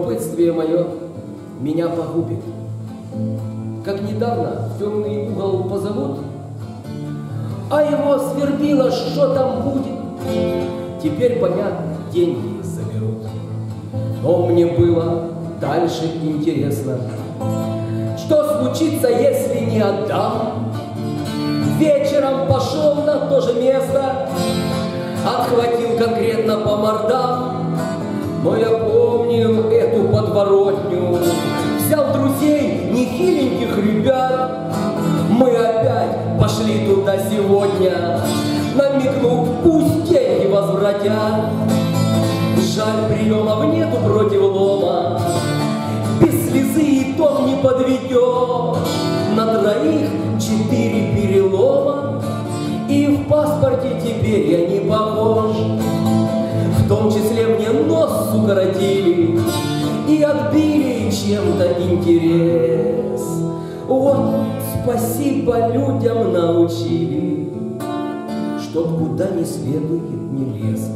Любопытствие мое меня погубит. Как недавно в темный угол позовут, А его свербило, что там будет. Теперь, понятно, деньги заберут. Но мне было дальше интересно, Что случится, если не отдам? Вечером пошел на то же место, Отхватил конкретно по мордам, Но я подворотню, Взял друзей нехиленьких ребят, Мы опять пошли туда сегодня, Намекнув, пусть деньги возвратят. Жаль, приемов нету против лома, Без слезы и том не подведешь. На троих четыре перелома, И в паспорте теперь я не похож. В том числе мне нос укоротили чем-то интерес. Вот спасибо людям научили, Чтоб куда не следует не лез.